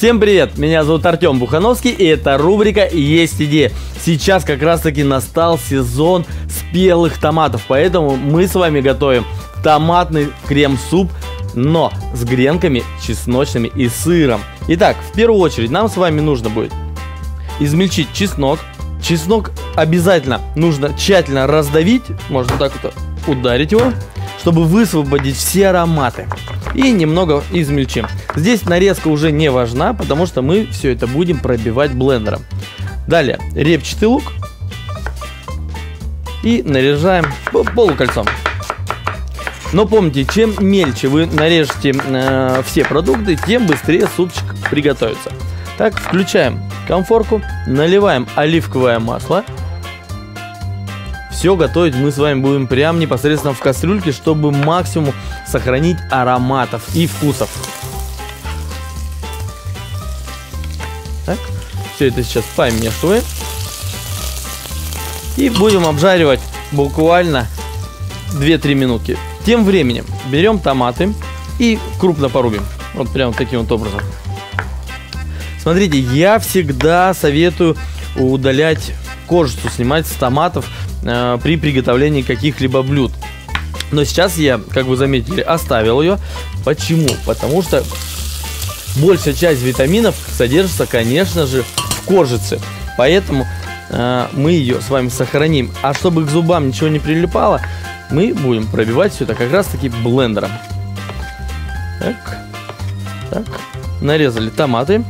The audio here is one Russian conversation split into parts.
Всем привет, меня зовут Артем Бухановский и это рубрика «Есть идея». Сейчас как раз таки настал сезон спелых томатов, поэтому мы с вами готовим томатный крем-суп, но с гренками чесночными и сыром. Итак, в первую очередь нам с вами нужно будет измельчить чеснок. Чеснок обязательно нужно тщательно раздавить, можно так вот ударить его, чтобы высвободить все ароматы. И немного измельчим. Здесь нарезка уже не важна, потому что мы все это будем пробивать блендером. Далее репчатый лук. И нарезаем полукольцом. Но помните, чем мельче вы нарежете э, все продукты, тем быстрее супчик приготовится. Так, включаем конфорку, наливаем оливковое масло все готовить мы с вами будем прямо непосредственно в кастрюльке, чтобы максимум сохранить ароматов и вкусов. Так, все это сейчас помешиваем. И будем обжаривать буквально 2-3 минутки. Тем временем берем томаты и крупно порубим. Вот прям таким вот образом. Смотрите, я всегда советую удалять кожицу, снимать с томатов, э, при приготовлении каких-либо блюд. Но сейчас я, как вы заметили, оставил ее. Почему? Потому что большая часть витаминов содержится, конечно же, в кожице. Поэтому э, мы ее с вами сохраним. А чтобы к зубам ничего не прилипало, мы будем пробивать все это как раз таки блендером. Так, так. Нарезали томаты.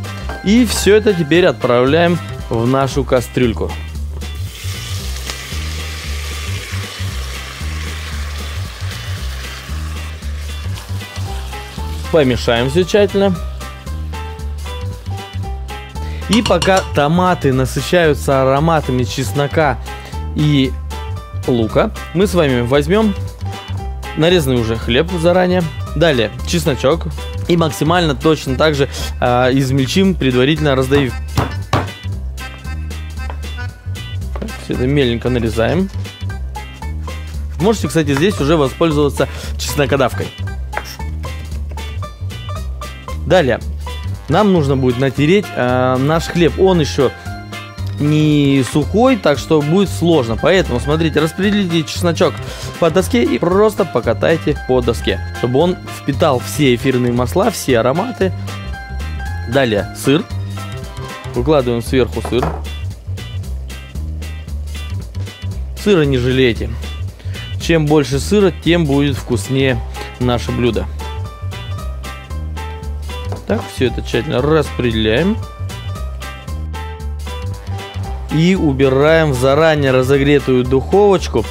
И все это теперь отправляем в нашу кастрюльку. Помешаем все тщательно. И пока томаты насыщаются ароматами чеснока и лука, мы с вами возьмем нарезанный уже хлеб заранее. Далее чесночок. И максимально точно так же э, измельчим, предварительно раздавив. все это меленько нарезаем. Можете, кстати, здесь уже воспользоваться чеснокодавкой. Далее, нам нужно будет натереть э, наш хлеб. Он еще не сухой, так что будет сложно. Поэтому, смотрите, распределите чесночок по доске и просто покатайте по доске, чтобы он впитал все эфирные масла, все ароматы. Далее сыр. Выкладываем сверху сыр. Сыра не жалейте. Чем больше сыра, тем будет вкуснее наше блюдо. Так, все это тщательно распределяем. И убираем в заранее разогретую духовочку.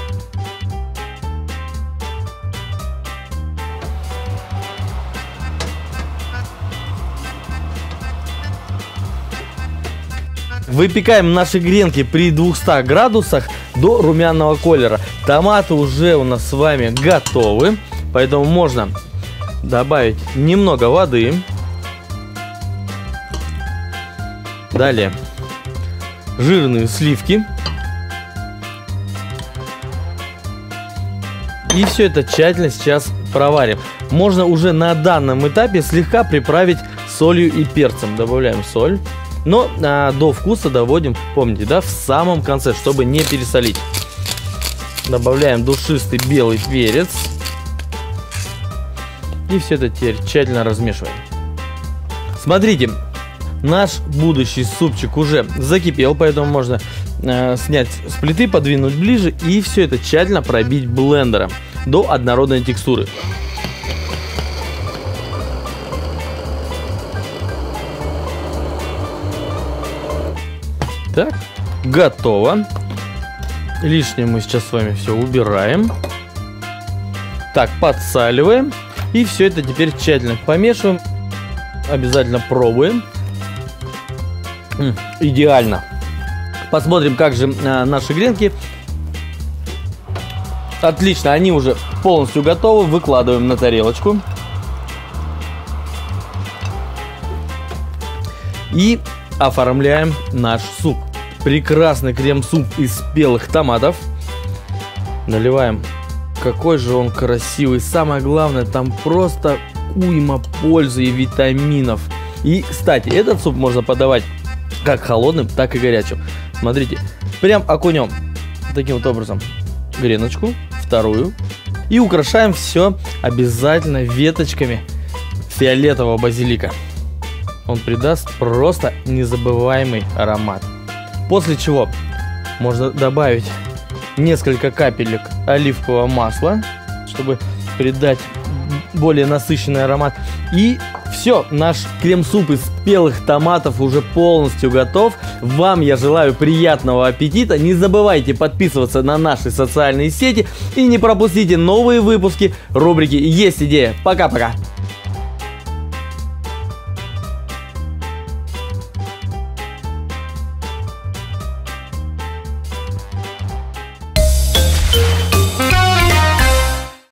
Выпекаем наши гренки при 200 градусах до румяного колера. Томаты уже у нас с вами готовы, поэтому можно добавить немного воды. Далее. Жирные сливки. И все это тщательно сейчас проварим. Можно уже на данном этапе слегка приправить солью и перцем. Добавляем соль. Но а, до вкуса доводим, помните, да, в самом конце, чтобы не пересолить. Добавляем душистый белый перец. И все это теперь тщательно размешиваем. Смотрите, Наш будущий супчик уже закипел, поэтому можно э, снять с плиты, подвинуть ближе и все это тщательно пробить блендером до однородной текстуры. Так, готово. Лишнее мы сейчас с вами все убираем. Так, подсаливаем. И все это теперь тщательно помешиваем. Обязательно пробуем идеально. Посмотрим, как же э, наши гренки. Отлично, они уже полностью готовы. Выкладываем на тарелочку. И оформляем наш суп. Прекрасный крем-суп из спелых томатов. Наливаем. Какой же он красивый. Самое главное, там просто уйма пользы и витаминов. И, кстати, этот суп можно подавать как холодным, так и горячим. Смотрите, прям окунем таким вот образом греночку, вторую. И украшаем все обязательно веточками фиолетового базилика. Он придаст просто незабываемый аромат. После чего можно добавить несколько капелек оливкового масла, чтобы придать более насыщенный аромат. И все, наш крем-суп из спелых томатов уже полностью готов. Вам я желаю приятного аппетита. Не забывайте подписываться на наши социальные сети и не пропустите новые выпуски рубрики «Есть идея». Пока-пока!